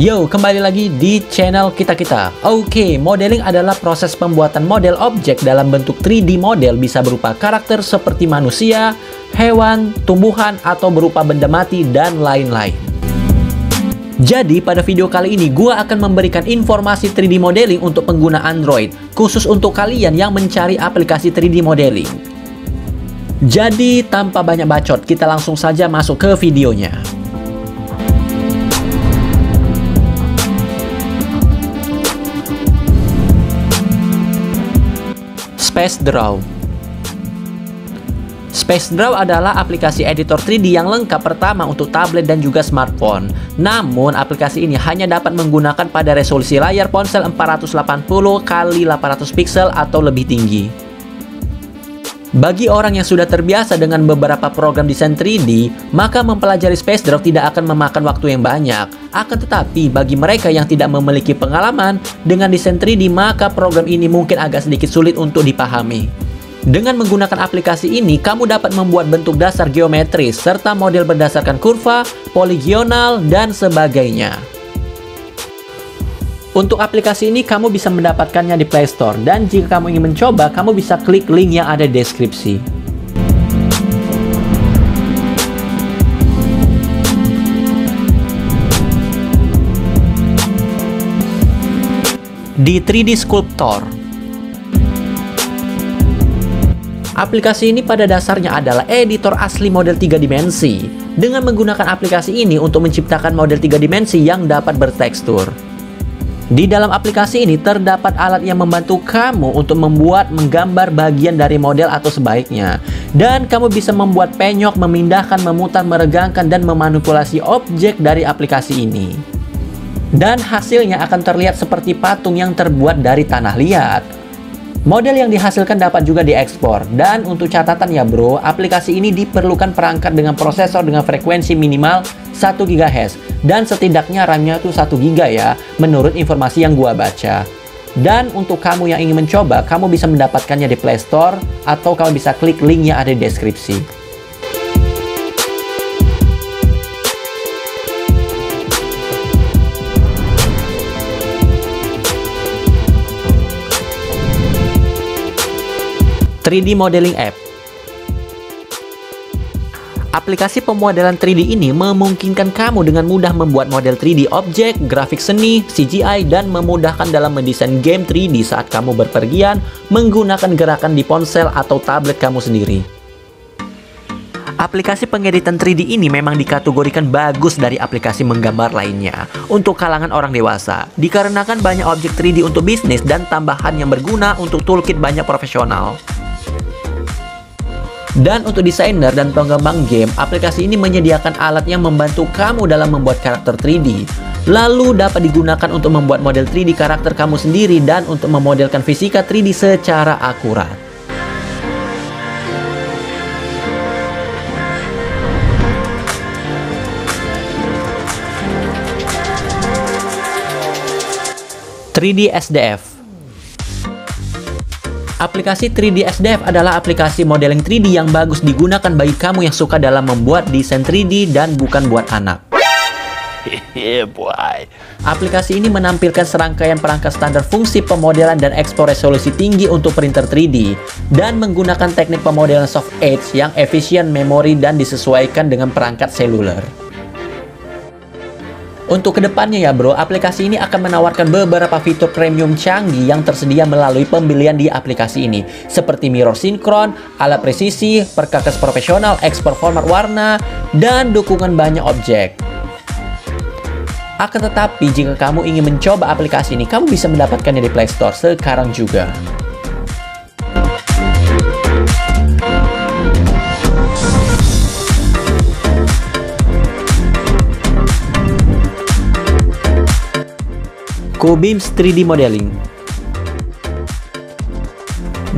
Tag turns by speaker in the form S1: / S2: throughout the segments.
S1: Yo, kembali lagi di channel kita-kita. Oke, modeling adalah proses pembuatan model objek dalam bentuk 3D model bisa berupa karakter seperti manusia, hewan, tumbuhan, atau berupa benda mati, dan lain-lain. Jadi, pada video kali ini gua akan memberikan informasi 3D modeling untuk pengguna Android, khusus untuk kalian yang mencari aplikasi 3D modeling. Jadi, tanpa banyak bacot, kita langsung saja masuk ke videonya. Space Draw Space Draw adalah aplikasi editor 3D yang lengkap pertama untuk tablet dan juga smartphone. Namun, aplikasi ini hanya dapat menggunakan pada resolusi layar ponsel 480 x 800 pixel atau lebih tinggi. Bagi orang yang sudah terbiasa dengan beberapa program desain 3D, maka mempelajari Space Draw tidak akan memakan waktu yang banyak. Akan tetapi, bagi mereka yang tidak memiliki pengalaman dengan desain 3D, maka program ini mungkin agak sedikit sulit untuk dipahami. Dengan menggunakan aplikasi ini, kamu dapat membuat bentuk dasar geometris serta model berdasarkan kurva, poligional, dan sebagainya. Untuk aplikasi ini, kamu bisa mendapatkannya di Play Store. Dan jika kamu ingin mencoba, kamu bisa klik link yang ada di deskripsi. Di 3D Sculptor, Aplikasi ini pada dasarnya adalah editor asli model 3 dimensi dengan menggunakan aplikasi ini untuk menciptakan model 3 dimensi yang dapat bertekstur. Di dalam aplikasi ini terdapat alat yang membantu kamu untuk membuat menggambar bagian dari model atau sebaiknya. Dan kamu bisa membuat penyok, memindahkan, memutar, meregangkan, dan memanipulasi objek dari aplikasi ini. Dan hasilnya akan terlihat seperti patung yang terbuat dari tanah liat. Model yang dihasilkan dapat juga diekspor. Dan untuk catatan ya bro, aplikasi ini diperlukan perangkat dengan prosesor dengan frekuensi minimal 1 GHz. Dan setidaknya RAM-nya tuh 1 GB ya, menurut informasi yang gua baca. Dan untuk kamu yang ingin mencoba, kamu bisa mendapatkannya di Play Store atau kamu bisa klik link yang ada di deskripsi. 3D Modeling App Aplikasi pemodelan 3D ini memungkinkan kamu dengan mudah membuat model 3D objek, grafik seni, CGI, dan memudahkan dalam mendesain game 3D saat kamu berpergian menggunakan gerakan di ponsel atau tablet kamu sendiri. Aplikasi pengeditan 3D ini memang dikategorikan bagus dari aplikasi menggambar lainnya untuk kalangan orang dewasa, dikarenakan banyak objek 3D untuk bisnis dan tambahan yang berguna untuk toolkit banyak profesional. Dan untuk desainer dan pengembang game, aplikasi ini menyediakan alat yang membantu kamu dalam membuat karakter 3D. Lalu dapat digunakan untuk membuat model 3D karakter kamu sendiri dan untuk memodelkan fisika 3D secara akurat. ...3D SDF Aplikasi 3D SDF adalah aplikasi modeling 3D yang bagus digunakan bagi kamu yang suka dalam membuat desain 3D dan bukan buat anak. Yeah, boy. Aplikasi ini menampilkan serangkaian perangkat standar fungsi pemodelan dan ekspor resolusi tinggi untuk printer 3D dan menggunakan teknik pemodelan soft edge yang efisien memori dan disesuaikan dengan perangkat seluler. Untuk ke depannya ya bro, aplikasi ini akan menawarkan beberapa fitur premium canggih yang tersedia melalui pembelian di aplikasi ini. Seperti mirror sinkron, alat presisi, perkakas profesional, ekspor format warna, dan dukungan banyak objek. Akan tetapi, jika kamu ingin mencoba aplikasi ini, kamu bisa mendapatkannya di Play Store sekarang juga. Cobeams 3D Modeling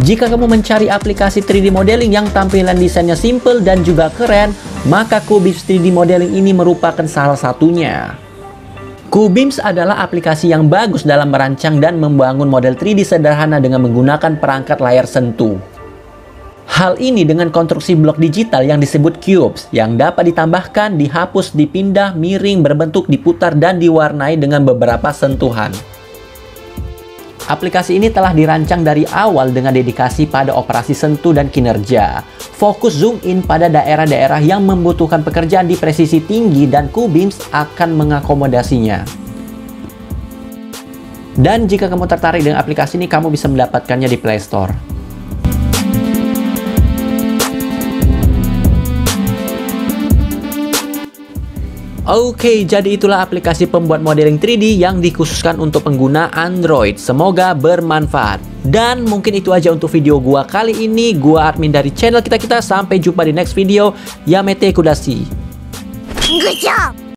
S1: Jika kamu mencari aplikasi 3D modeling yang tampilan desainnya simple dan juga keren, maka Cobeams 3D Modeling ini merupakan salah satunya. Cobeams adalah aplikasi yang bagus dalam merancang dan membangun model 3D sederhana dengan menggunakan perangkat layar sentuh. Hal ini dengan konstruksi blok digital yang disebut cubes, yang dapat ditambahkan, dihapus, dipindah, miring, berbentuk, diputar, dan diwarnai dengan beberapa sentuhan. Aplikasi ini telah dirancang dari awal dengan dedikasi pada operasi sentuh dan kinerja. Fokus zoom in pada daerah-daerah yang membutuhkan pekerjaan di presisi tinggi dan QBeams akan mengakomodasinya. Dan jika kamu tertarik dengan aplikasi ini, kamu bisa mendapatkannya di Play Store. Oke, jadi itulah aplikasi pembuat modeling 3D yang dikhususkan untuk pengguna Android. Semoga bermanfaat. Dan mungkin itu aja untuk video gua kali ini. Gua admin dari channel kita-kita. Sampai jumpa di next video. Yamete Kudasi. Good job!